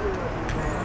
everywhere.